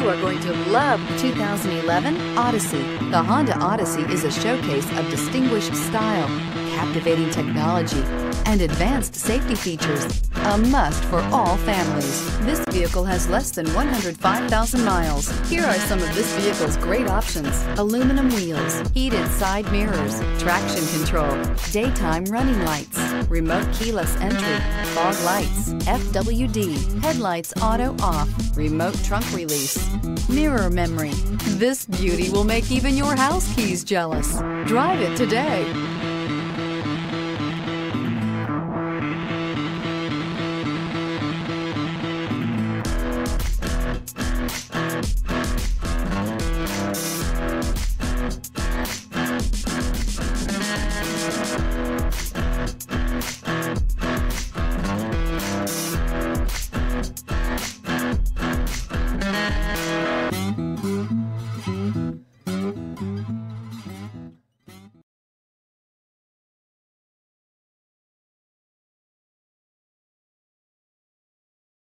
going to love 2011 Odyssey. The Honda Odyssey is a showcase of distinguished style, captivating technology, and advanced safety features. A must for all families. This vehicle has less than 105,000 miles. Here are some of this vehicle's great options. Aluminum wheels, heated side mirrors, traction control, daytime running lights, remote keyless entry, fog lights, FWD, headlights auto off, remote trunk release, mirror memory. This beauty will make even your house keys jealous. Drive it today.